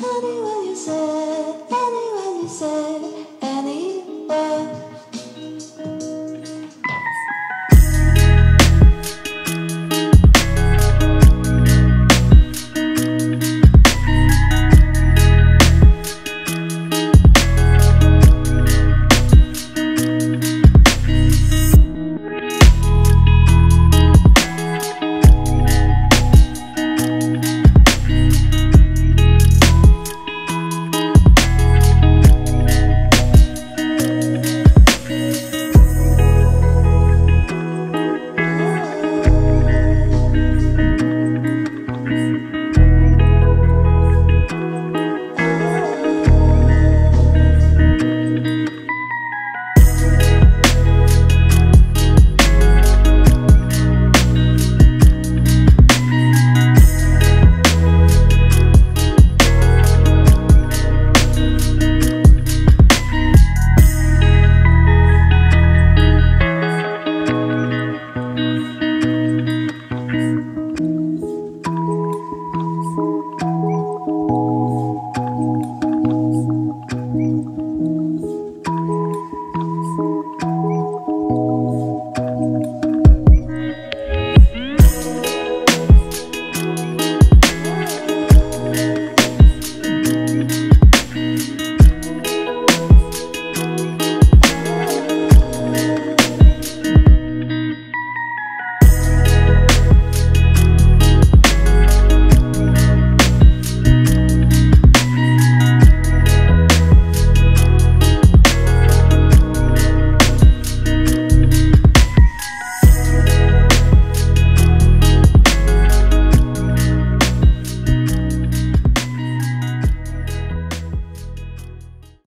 Anyone you say, anyone you say